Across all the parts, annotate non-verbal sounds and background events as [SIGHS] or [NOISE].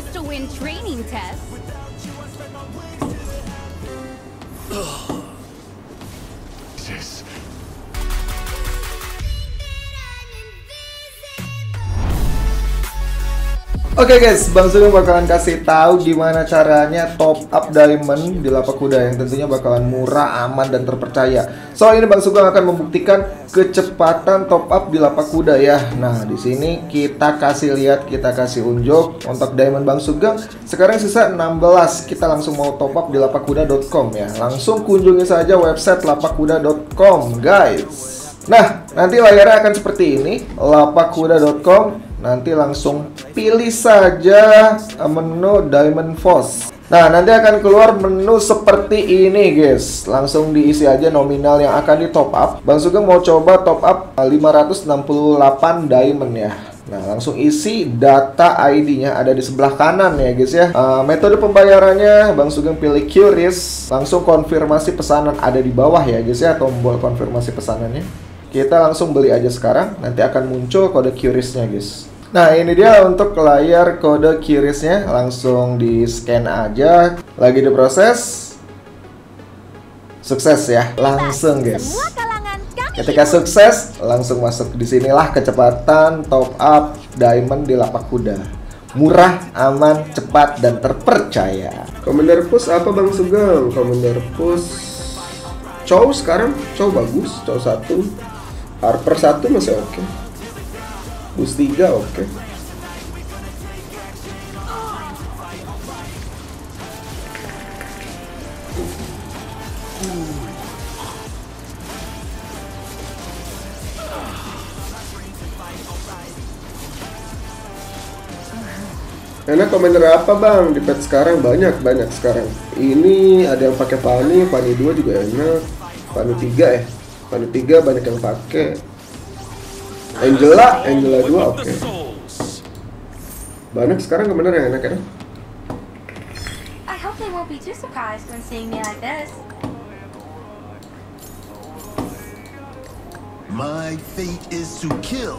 just to win training tests. [SIGHS] Oke guys, Bang Sugeng bakalan kasih tahu gimana caranya top up diamond di lapak kuda yang tentunya bakalan murah, aman dan terpercaya. Soal ini Bang Sugeng akan membuktikan kecepatan top up di lapak kuda ya. Nah, di sini kita kasih lihat, kita kasih unjuk untuk diamond Bang Sugeng. Sekarang sisa 16. Kita langsung mau top up di lapakkuda.com ya. Langsung kunjungi saja website lapakkuda.com, guys. Nah, nanti layarnya akan seperti ini, lapakkuda.com. Nanti langsung pilih saja menu Diamond Force. Nah, nanti akan keluar menu seperti ini, guys. Langsung diisi aja nominal yang akan di top up. Bang Sugeng mau coba top up 568 diamond ya. Nah, langsung isi data ID-nya ada di sebelah kanan ya, guys ya. Uh, metode pembayarannya Bang Sugeng pilih QRIS, langsung konfirmasi pesanan ada di bawah ya, guys ya, tombol konfirmasi pesanannya. Kita langsung beli aja sekarang, nanti akan muncul kode QRIS-nya, guys. Nah, ini dia untuk layar kode QRIS-nya, langsung di scan aja. Lagi diproses. Sukses ya, langsung, guys. Ketika sukses, langsung masuk di sinilah kecepatan top up diamond di lapak kuda. Murah, aman, cepat, dan terpercaya. Komander push apa Bang Sugeng? Komander push Chow sekarang, Chow bagus, Chow satu Harper satu masih oke Boost 3 oke Enak komander apa bang? Di pet sekarang banyak banyak sekarang. Ini ada yang pakai Fanny, Fanny 2 juga enak. Fanny 3 ya. Fanny 3 banyak yang pakai. Angela, Angela 2 oke. Banyak sekarang komander yang enak ya. I hope they won't be too surprised when seeing me like this. My fate is to kill.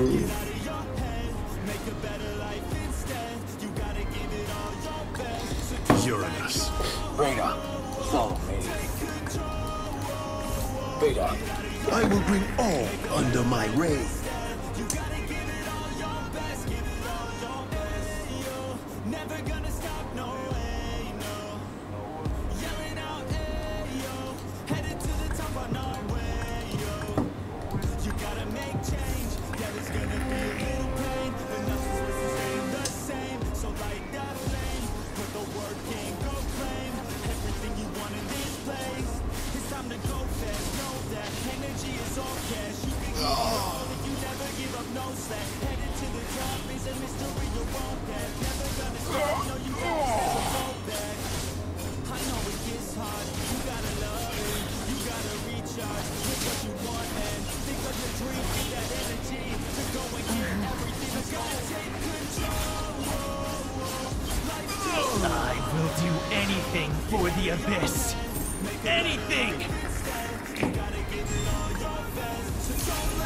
under my reign.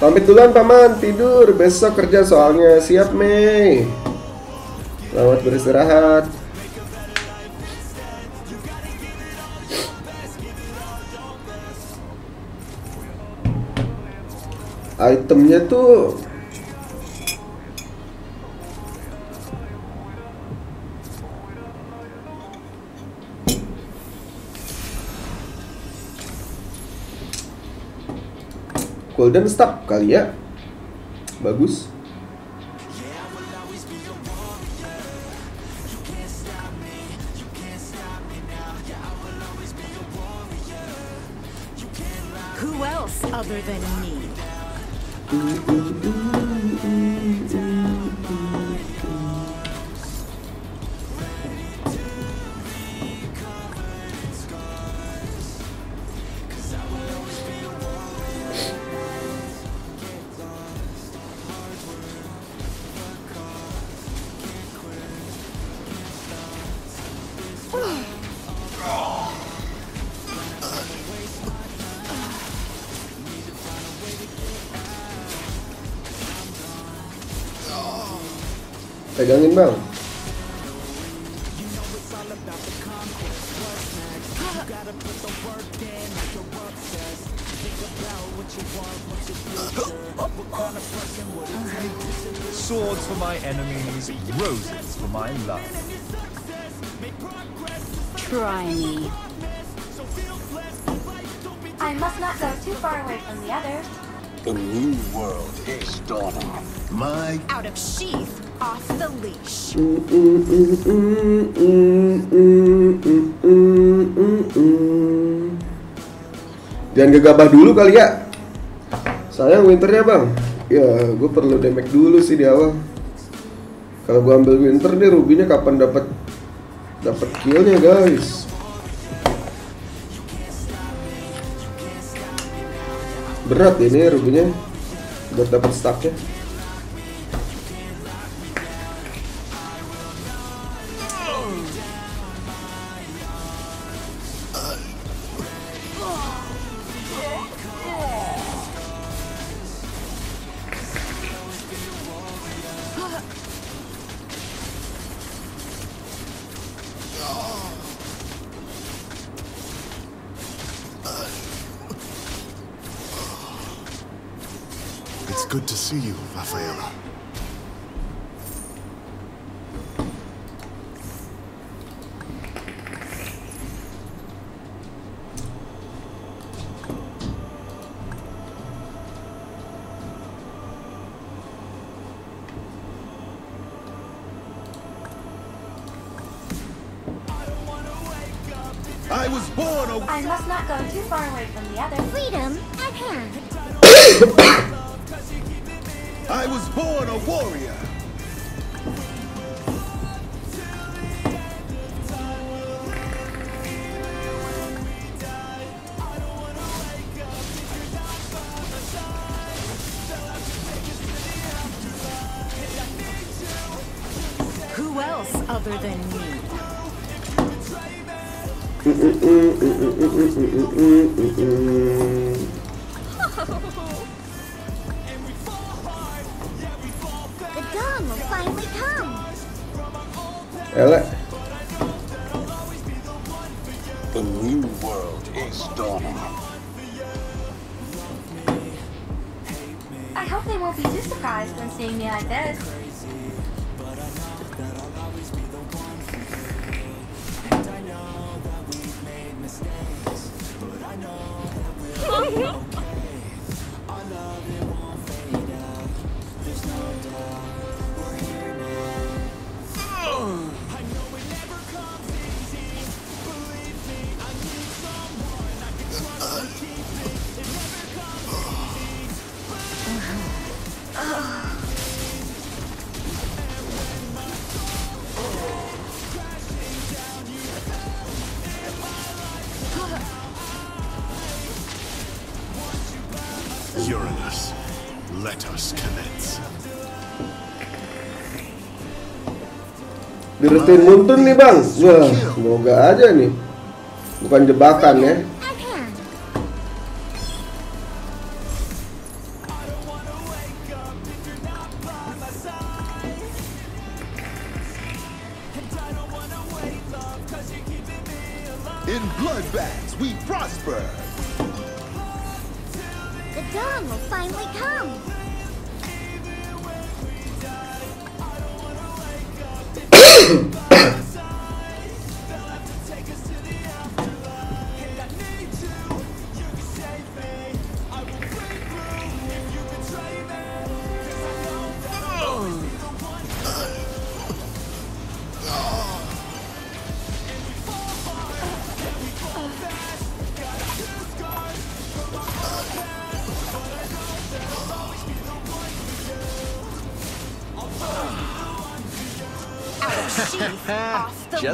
Pamit duluan paman, tidur. Besok kerja soalnya. Siap, Mei. Selamat beristirahat. Itemnya tuh golden staff kali ya. Bagus. Who else other than me? Pegangin bang. Swords for my enemies, roses for my love. Try me. I must not go too far away from the others. The new world is dawning. My Out of sheath, off the leash. Jangan gegabah dulu kali ya. Sayang winternya bang. Ya, gue perlu damage dulu sih di awal. Kalau gue ambil winter nih, rubinya kapan dapat dapat killnya guys? Berat ini rubinya buat dapat stacknya. I must not go too far away from the other. Freedom at hand. [COUGHS] I was born a warrior. World is dawning. I hope they won't be too surprised when seeing me like this. [LAUGHS] Uranus, Direstuin Muntun nih bang. Wah, semoga aja nih. Bukan jebakan ya. In bloodbaths, we prosper. The dawn will finally come.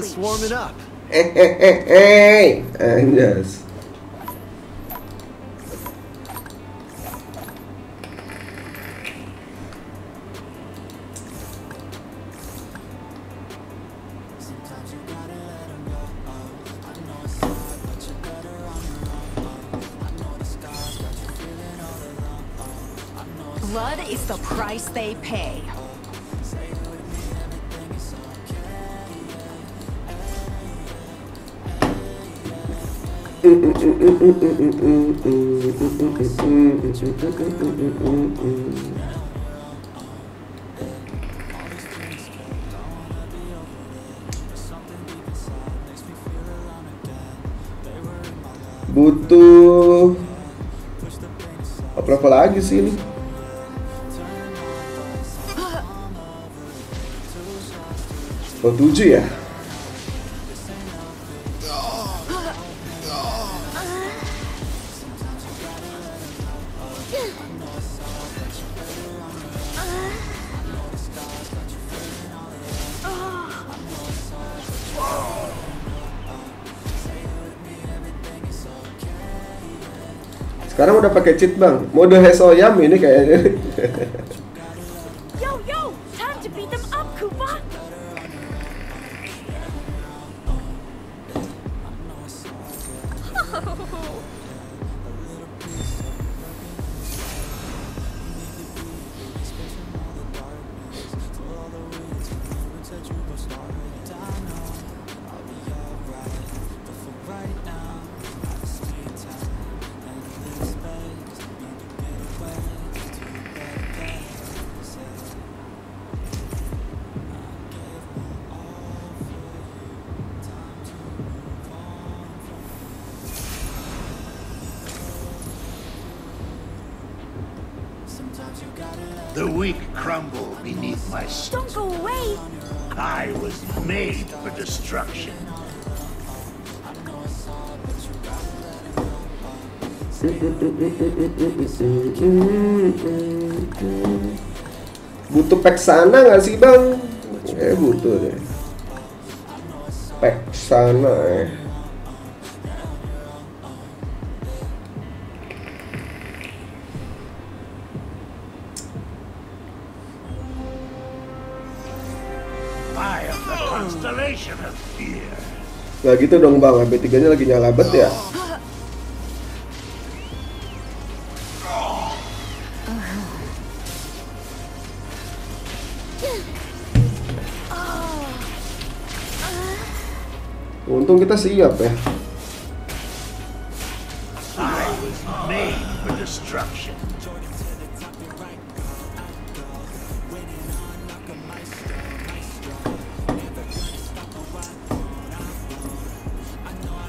Just leash. warming up. Eh eh eh eh. Anjas. Blood is the price they pay. Butuh apa lagi sih ini? Oh tujuh ya? Sekarang udah pakai cheat bang, mode Hesoyam ini kayaknya. [LAUGHS] butuh pack sana nggak sih bang? Eh butuh deh. Pack sana eh. Nggak gitu dong bang, HP 3 nya lagi nyala bet ya? Untung kita siap ya. I was made for destruction.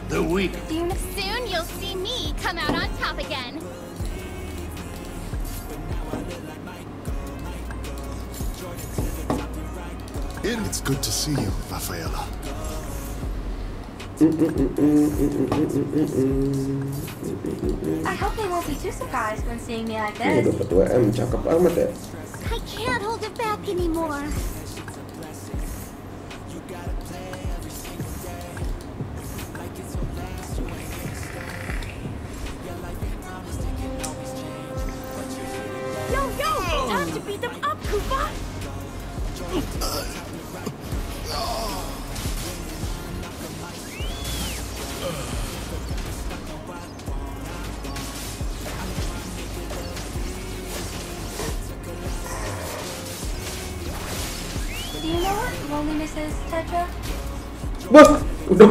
The weak Soon, soon you'll see me come out on top again. It's good to see you, Rafaela. I hope they won't be too surprised when seeing me like this. I can't hold it back anymore.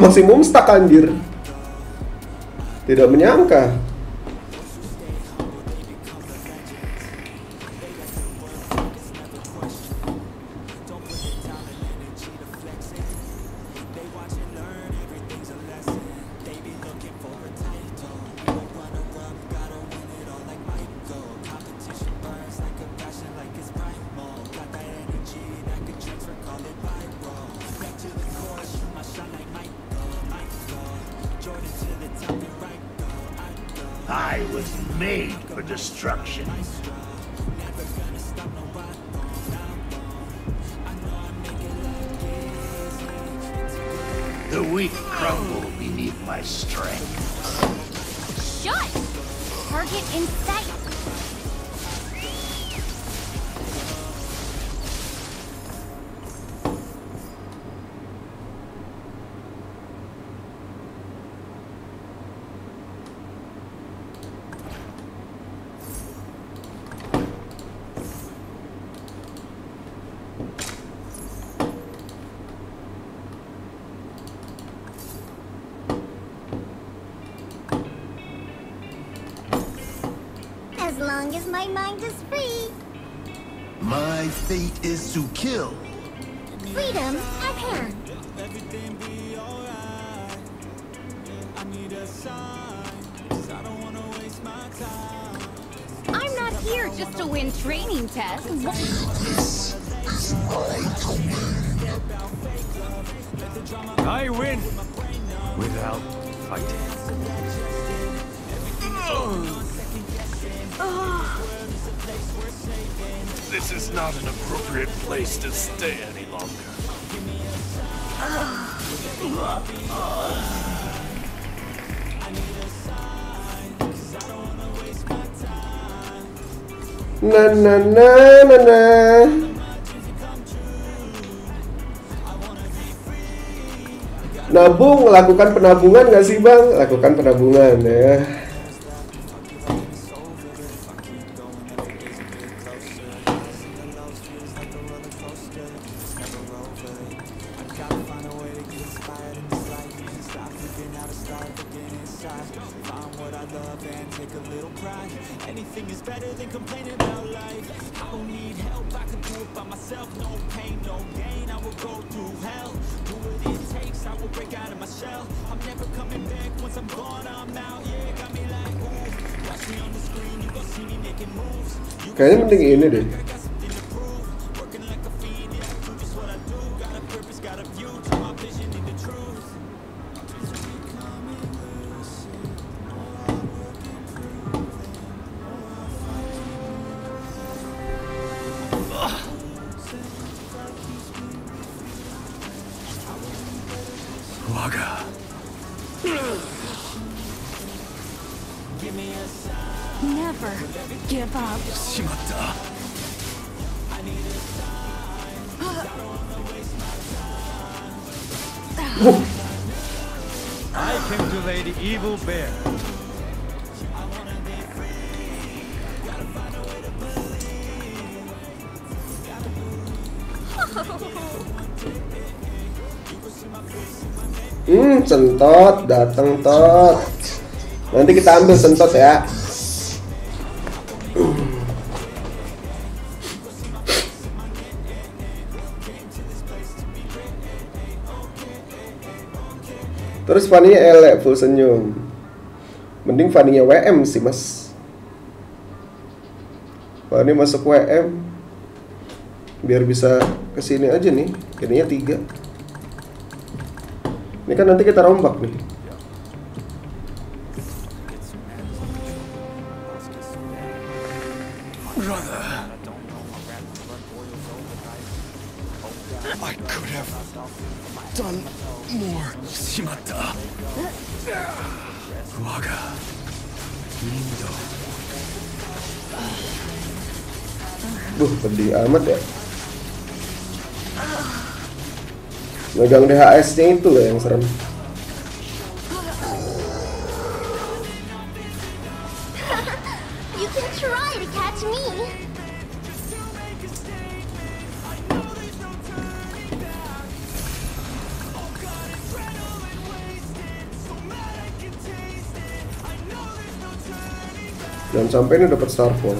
Masih mumstak anjir. Tidak menyangka. For destruction. Long as my mind is free. My fate is to kill. Freedom at hand. I'm not here just to win training tests. I win without fighting. This is not an appropriate place to stay any longer. Na na na na na. Nabung, lakukan penabungan nggak sih bang? Lakukan penabungan ya. better than complaining about life. I don't need help, I can do it by myself. No pain, no gain, I will go through hell. Do what it takes, I will break out of my shell. I'm never coming back, once I'm gone, I'm out. Yeah, got me like, ooh. Watch me on the screen, you gon' see me making moves. Kayaknya mending ini deh I came to evil bear. Hmm, sentot, datang tot. Nanti kita ambil sentot ya. Terus Fanny elek full senyum. Mending Fanny-nya WM sih mas. Fanny masuk WM biar bisa ke sini aja nih. Jadinya tiga. Ini kan nanti kita rombak nih. しまった。我がインド。 Duh, pedih amat ya. Megang DHS-nya itu loh yang serem. Sampai ini dapat starfall.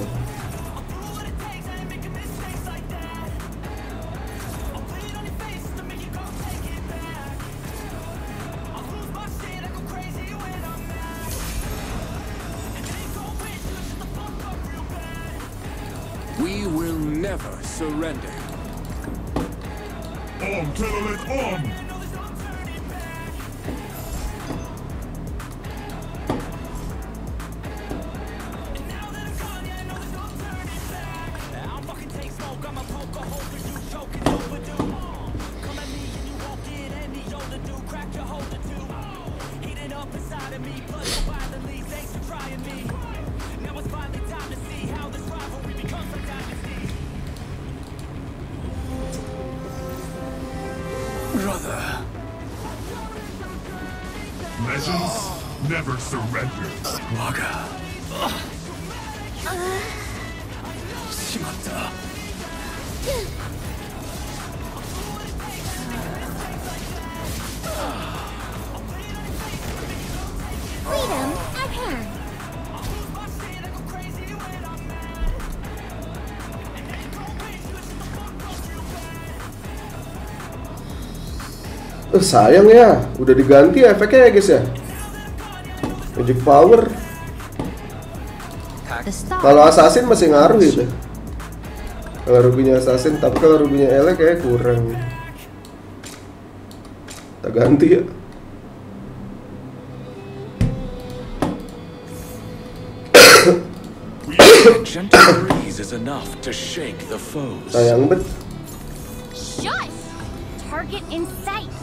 Eh, sayang ya, udah diganti ya efeknya ya guys ya. Magic power. Kalau assassin masih ngaruh gitu. Kalau rubinya assassin, tapi kalau rubinya elek kayak kurang. Kita ganti ya. [COUGHS] Sayang bet. Shush! Target in sight.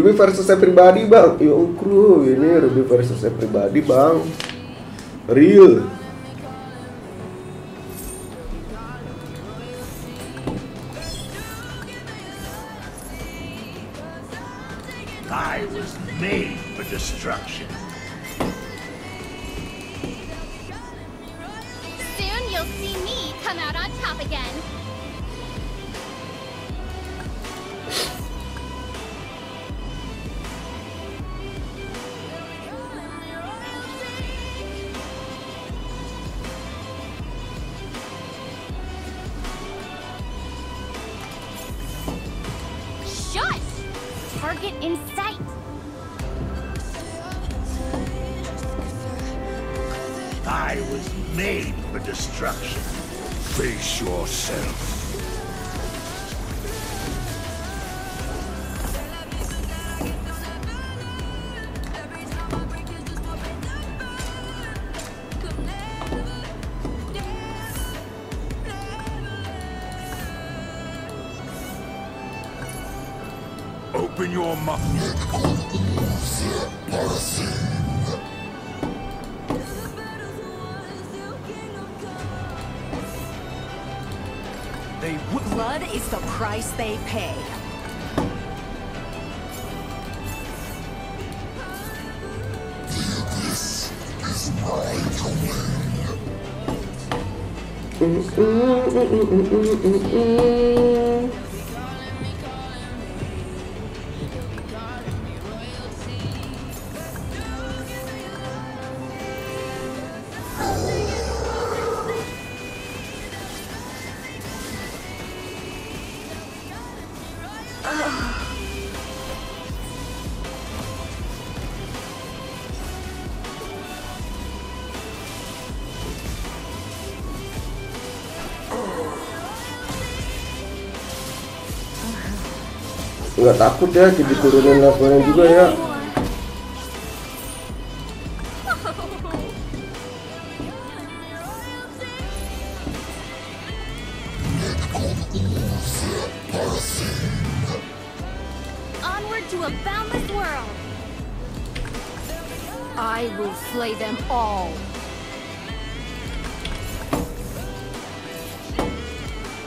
Ruby versus saya pribadi bang. Ya kru ini Ruby versus saya pribadi bang. Real. I was made for destruction. Soon you'll see me come out on top again. Open your mouth. They would Blood is the price they pay. Nggak takut ya jadi turunin levelnya juga ya. Onward to a boundless world. I will slay them all.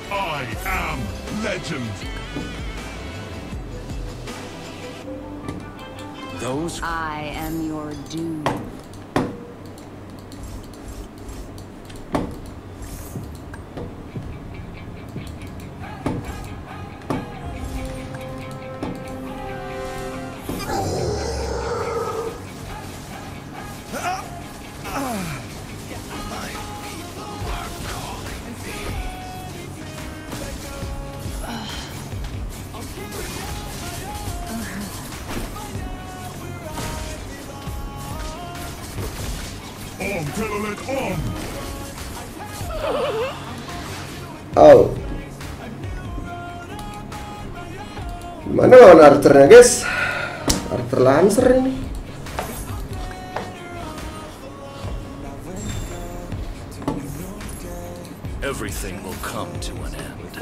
I am legend. Those I am your doom. Oh. Mana lawan Archernya guys? Archer Lancer ini. Everything will come to an end.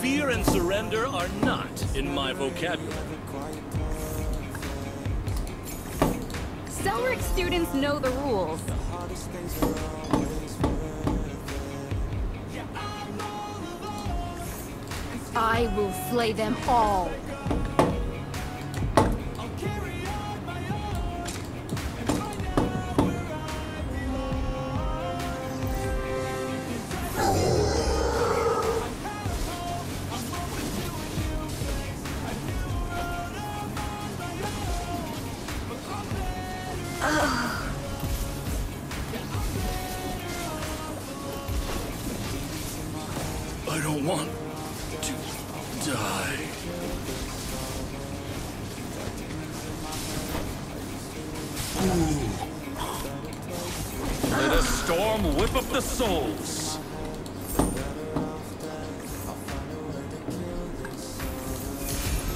Fear and surrender are not in my vocabulary. Selric students know the rules. I will slay them all. Don't want to die. Let a storm whip up the souls.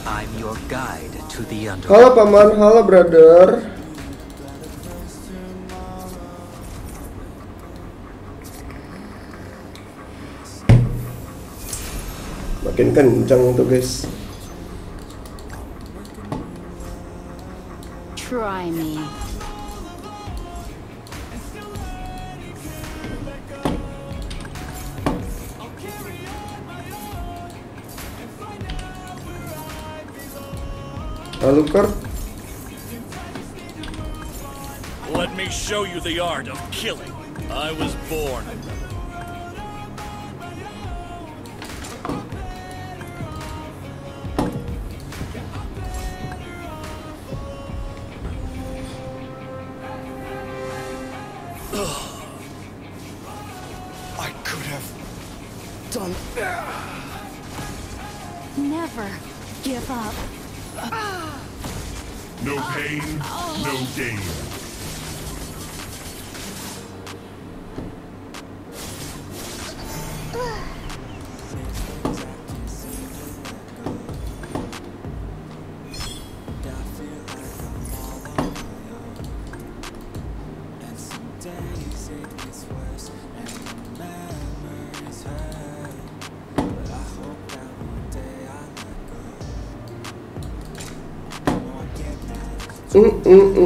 I'm your guide to the underworld. Halo paman, halo brother. Makin kencang tuh guys. Try me. Halo Kurt. Let me show you the art of killing. I was born. game.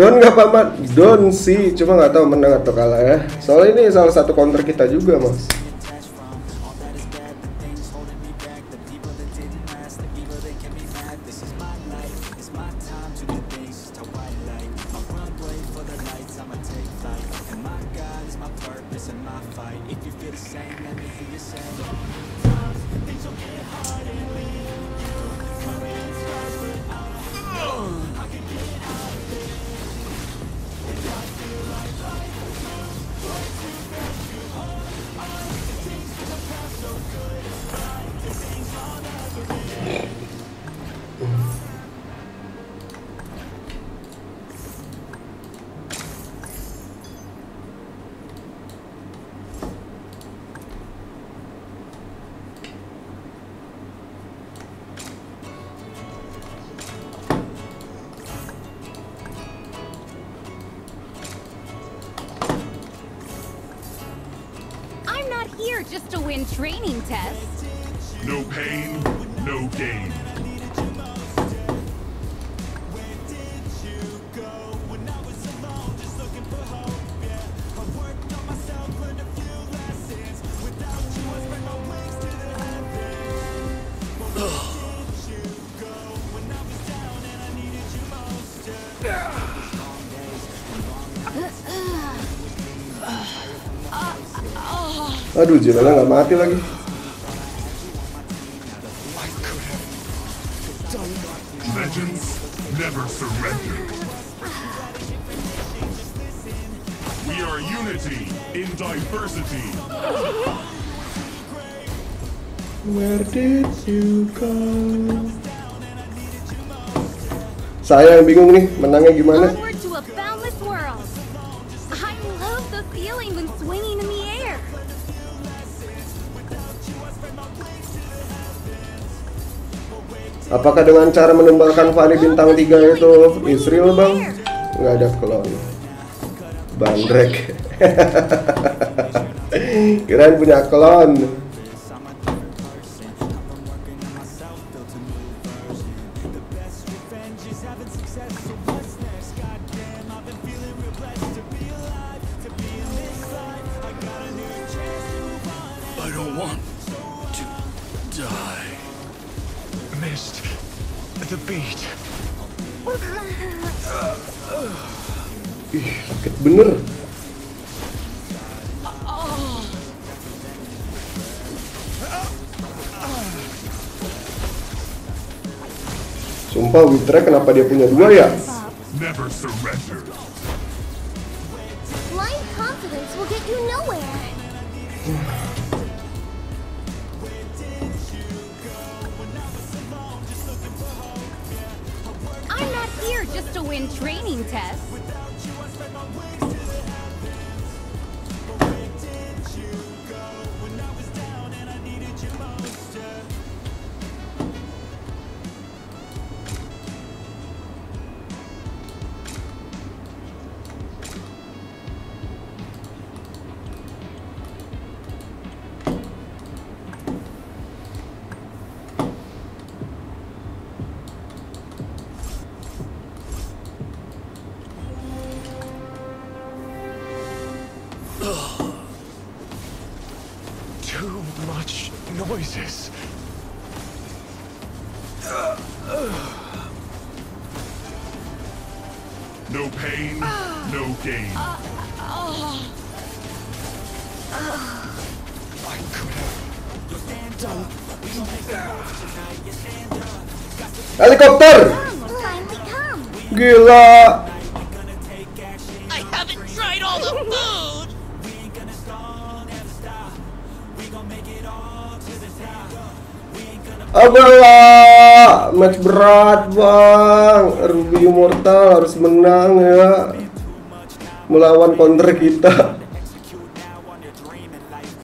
Don nggak paman, Don sih, cuma nggak tahu menang atau kalah ya. Soalnya ini salah satu counter kita juga mas. To win training tests. No pain, no gain. Aduh, Jelena nggak mati lagi. Where did you go? Saya yang bingung nih, menangnya gimana? Apakah dengan cara menumbalkan Fanny bintang 3 itu Israel bang? Nggak ada klon Bandrek. [LAUGHS] Kirain punya klon beat. Ih, sakit bener Sumpah Witrek kenapa dia punya dua ya? Never surrender. Blind confidence will get you nowhere. test. Much noises. No pain, no gain. I could have. Done match berat bang. Ruby Immortal harus menang ya. Melawan counter kita